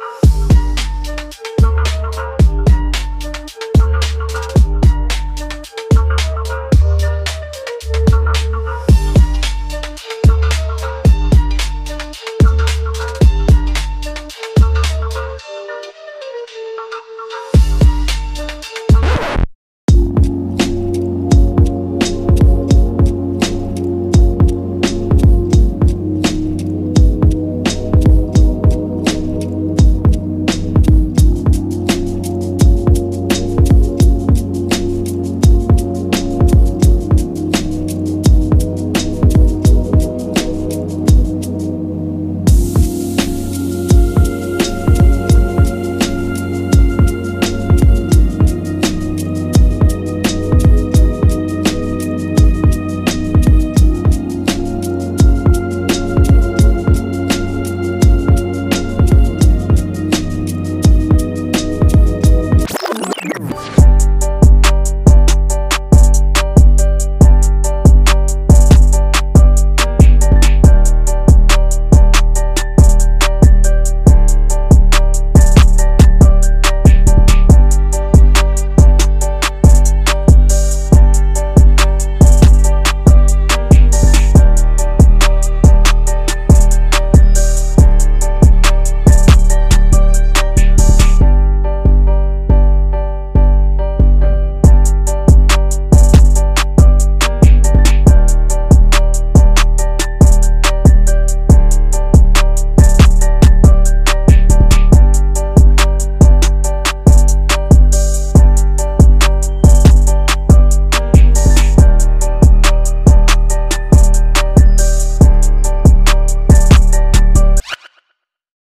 Bye.